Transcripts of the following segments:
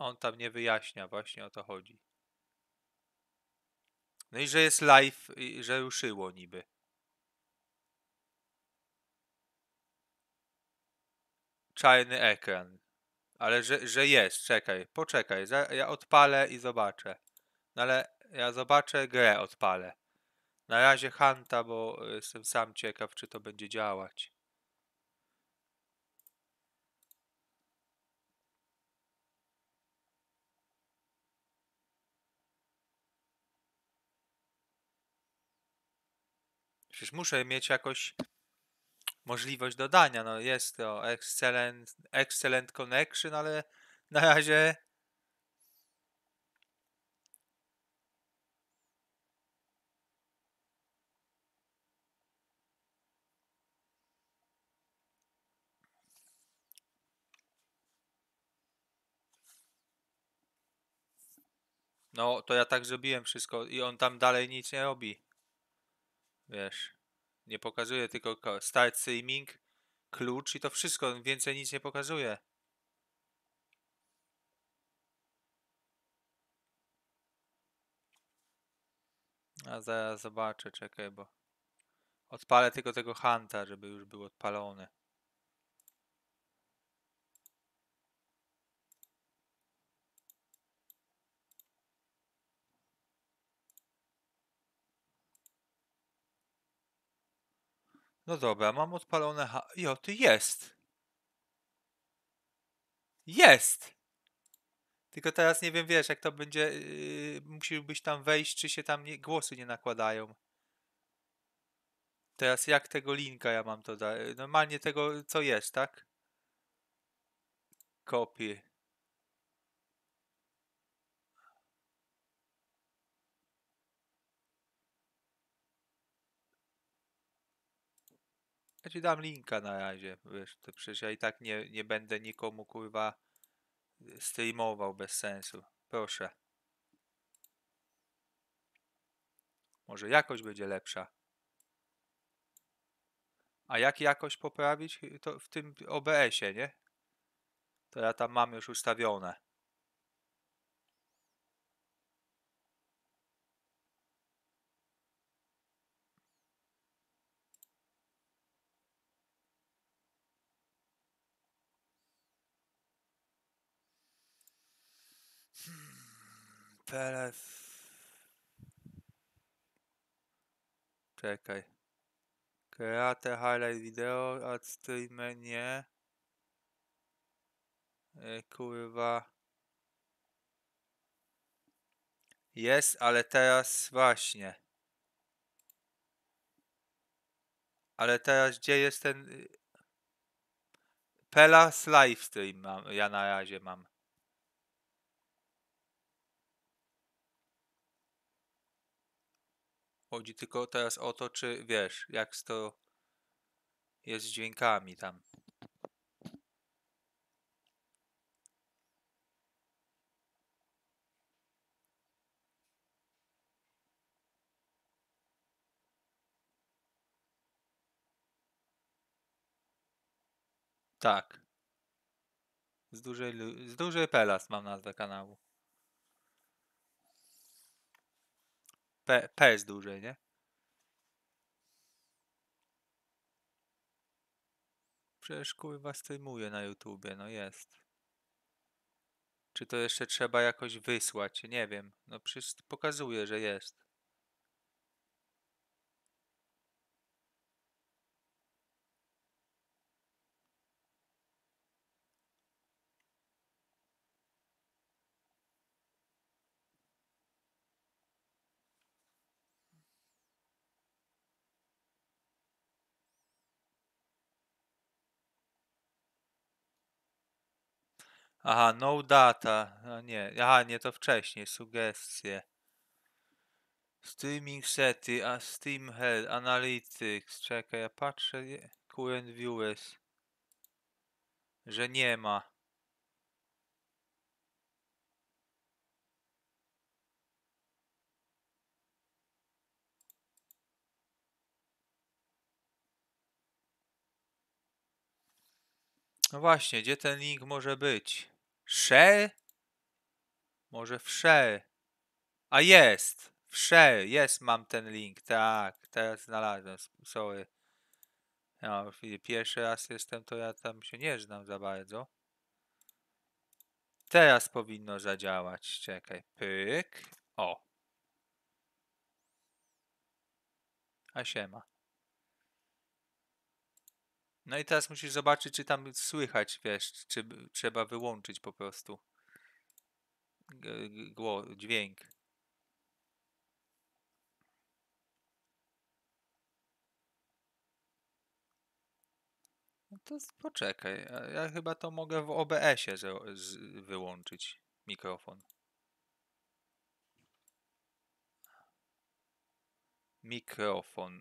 On tam nie wyjaśnia, właśnie o to chodzi. No i że jest live, że ruszyło niby. Czarny ekran. Ale że, że jest, czekaj, poczekaj, ja odpalę i zobaczę. No ale ja zobaczę, grę odpalę. Na razie Hanta, bo jestem sam ciekaw, czy to będzie działać. Przecież muszę mieć jakoś możliwość dodania. No jest to excellent, excellent connection, ale na razie No, to ja tak zrobiłem wszystko i on tam dalej nic nie robi. Wiesz, nie pokazuje tylko ko- start streaming, klucz i to wszystko, więcej nic nie pokazuje. A zaraz zobaczę, czekaj, bo odpalę tylko tego Hanta, żeby już był odpalony. No dobra, mam odpalone ha... Jo, ty jest! Jest! Tylko teraz nie wiem, wiesz, jak to będzie, yy, tam wejść, czy się tam nie, głosy nie nakładają. Teraz jak tego linka ja mam to da... Normalnie tego, co jest, tak? Kopię. Ja ci dam linka na razie, wiesz, to przecież ja i tak nie, nie będę nikomu, kurwa, streamował bez sensu. Proszę. Może jakość będzie lepsza. A jak jakość poprawić? To w tym OBS-ie, nie? To ja tam mam już ustawione. Teraz... Czekaj. Create highlight video, ad streamer nie. E, kurwa. Jest, ale teraz właśnie. Ale teraz gdzie jest ten... y, Pelas livestream mam, ja na razie mam. Chodzi tylko teraz o to, czy wiesz, jak to jest z dźwiękami tam. Tak. Z dużej, z dużej Pelas mam nazwę kanału. P, P z dużej, nie? Przecież kurwa streamuje na YouTubie, no jest. Czy to jeszcze trzeba jakoś wysłać? Nie wiem. No przecież pokazuje, że jest. Aha, no data. A nie, aha, nie, to wcześniej. Sugestie. Streaming sety, a Steam Head, Analytics. Czekaj, ja patrzę. Current viewers. Że nie ma. No właśnie, gdzie ten link może być? Share? Może w. A jest! W jest, mam ten link. Tak, teraz znalazłem. Sorry. Widzę, pierwszy raz jestem, to ja tam się nie znam za bardzo. Teraz powinno zadziałać. Czekaj. Pyk. O. A siema. No i teraz musisz zobaczyć, czy tam słychać, wiesz, czy trzeba wyłączyć po prostu gło- dźwięk. No to poczekaj, ja chyba to mogę w OBS-ie wyłączyć mikrofon. Mikrofon.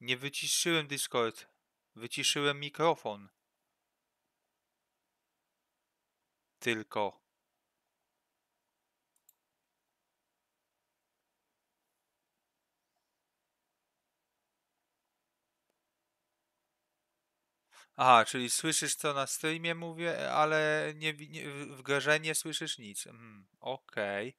Nie wyciszyłem Discord. Wyciszyłem mikrofon. Tylko. Aha, czyli słyszysz co na streamie mówię, ale nie, nie, w grze nie słyszysz nic. Mhm, Okej.